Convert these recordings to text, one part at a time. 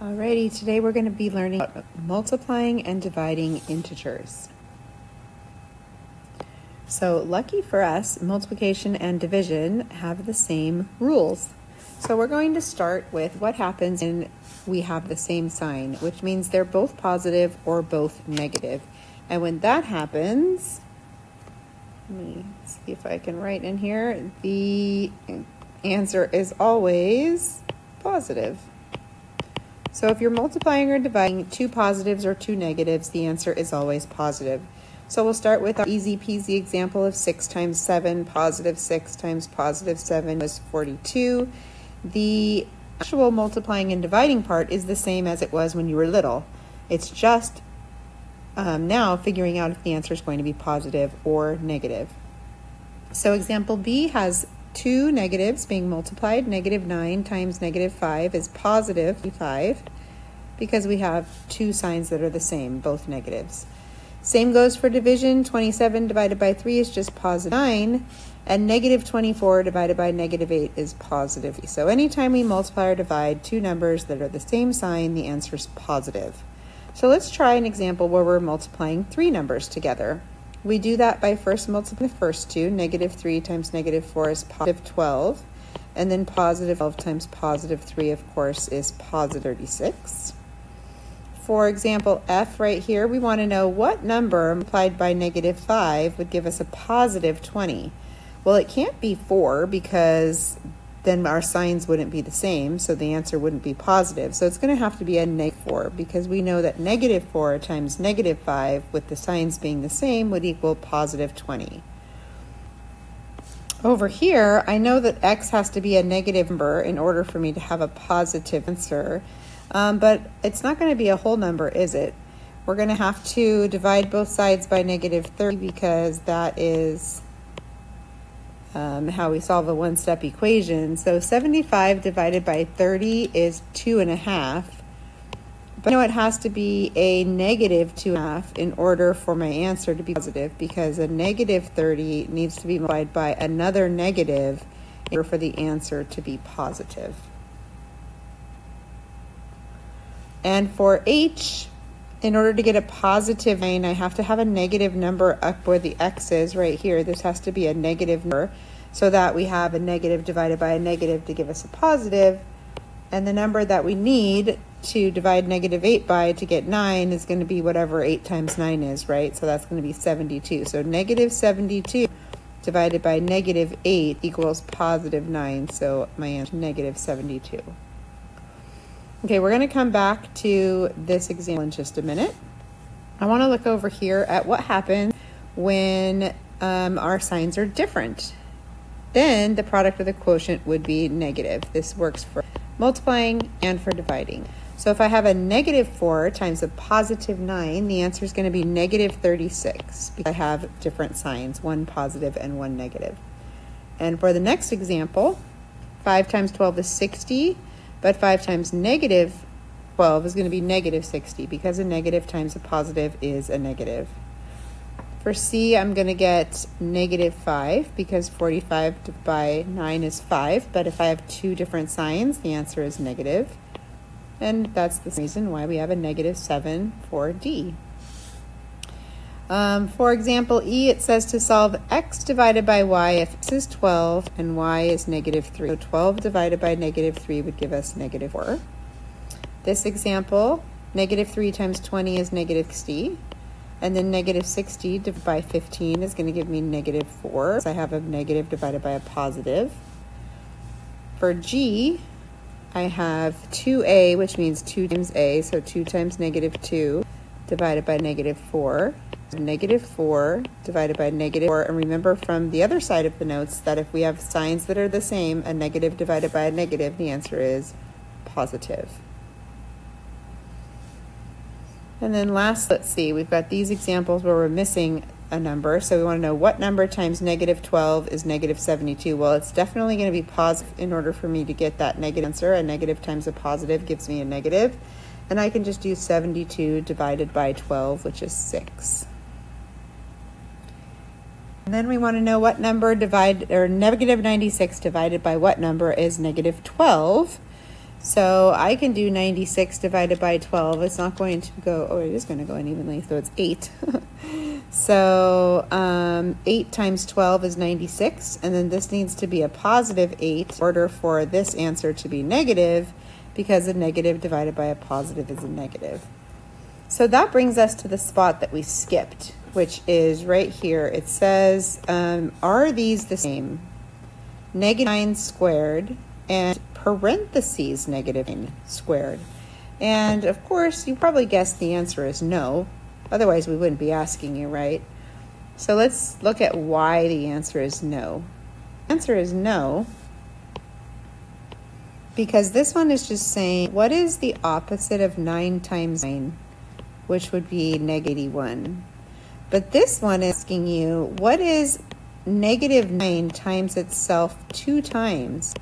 Alrighty, today we're going to be learning about multiplying and dividing integers. So lucky for us, multiplication and division have the same rules. So we're going to start with what happens when we have the same sign, which means they're both positive or both negative. And when that happens, let me see if I can write in here, the answer is always positive. So if you're multiplying or dividing two positives or two negatives, the answer is always positive. So we'll start with our easy peasy example of 6 times 7. Positive 6 times positive 7 was 42. The actual multiplying and dividing part is the same as it was when you were little. It's just um, now figuring out if the answer is going to be positive or negative. So example B has two negatives being multiplied. Negative 9 times negative 5 is positive 5 because we have two signs that are the same, both negatives. Same goes for division. 27 divided by 3 is just positive 9, and negative 24 divided by negative 8 is positive. So anytime we multiply or divide two numbers that are the same sign, the answer is positive. So let's try an example where we're multiplying three numbers together. We do that by first multiplying the first two. Negative 3 times negative 4 is positive 12. And then positive 12 times positive 3, of course, is positive 36. For example, f right here, we want to know what number multiplied by negative 5 would give us a positive 20. Well, it can't be 4 because then our signs wouldn't be the same, so the answer wouldn't be positive. So it's going to have to be a negative 4 because we know that negative 4 times negative 5 with the signs being the same would equal positive 20. Over here, I know that x has to be a negative number in order for me to have a positive answer, um, but it's not going to be a whole number, is it? We're going to have to divide both sides by negative 30 because that is um, how we solve a one-step equation. So 75 divided by 30 is two and a half. But I know it has to be a negative two and a half in order for my answer to be positive because a negative 30 needs to be multiplied by another negative in order for the answer to be positive. And for h, in order to get a positive 9, I have to have a negative number up where the x is right here. This has to be a negative number so that we have a negative divided by a negative to give us a positive. And the number that we need to divide negative 8 by to get 9 is going to be whatever 8 times 9 is, right? So that's going to be 72. So negative 72 divided by negative 8 equals positive 9. So my answer is negative 72. Okay, we're going to come back to this example in just a minute. I want to look over here at what happens when um, our signs are different. Then the product of the quotient would be negative. This works for multiplying and for dividing. So if I have a negative 4 times a positive 9, the answer is going to be negative 36 because I have different signs, one positive and one negative. And for the next example, 5 times 12 is 60 but 5 times negative 12 is going to be negative 60 because a negative times a positive is a negative. For C, I'm going to get negative 5 because 45 by 9 is 5, but if I have two different signs, the answer is negative. And that's the reason why we have a negative 7 for D. Um, for example, E, it says to solve x divided by y if x is 12 and y is negative 3. So 12 divided by negative 3 would give us negative 4. This example, negative 3 times 20 is negative 60. And then negative 60 divided by 15 is going to give me negative 4. So I have a negative divided by a positive. For G, I have 2a, which means 2 times a, so 2 times negative 2 divided by negative 4 negative 4 divided by negative 4. And remember from the other side of the notes that if we have signs that are the same, a negative divided by a negative, the answer is positive. And then last, let's see, we've got these examples where we're missing a number. So we want to know what number times negative 12 is negative 72. Well, it's definitely going to be positive in order for me to get that negative answer. A negative times a positive gives me a negative. And I can just do 72 divided by 12, which is 6. And then we want to know what number divided, or negative 96 divided by what number is negative 12. So I can do 96 divided by 12. It's not going to go, oh, it is going to go unevenly, so it's 8. so um, 8 times 12 is 96, and then this needs to be a positive 8 in order for this answer to be negative, because a negative divided by a positive is a negative. So that brings us to the spot that we skipped, which is right here. It says, um, are these the same? Negative 9 squared and parentheses negative 9 squared. And of course, you probably guessed the answer is no. Otherwise, we wouldn't be asking you, right? So let's look at why the answer is no. Answer is no because this one is just saying, what is the opposite of 9 times 9? which would be negative 81. But this one is asking you, what is negative 9 times itself two times?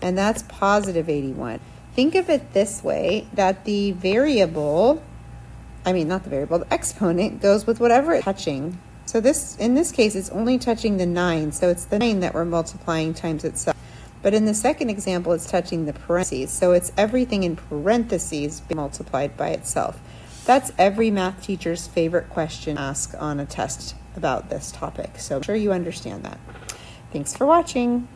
And that's positive 81. Think of it this way, that the variable, I mean, not the variable, the exponent goes with whatever it's touching. So this, in this case, it's only touching the 9, so it's the 9 that we're multiplying times itself. But in the second example, it's touching the parentheses, so it's everything in parentheses being multiplied by itself. That's every math teacher's favorite question asked on a test about this topic. So I'm sure you understand that. Thanks for watching.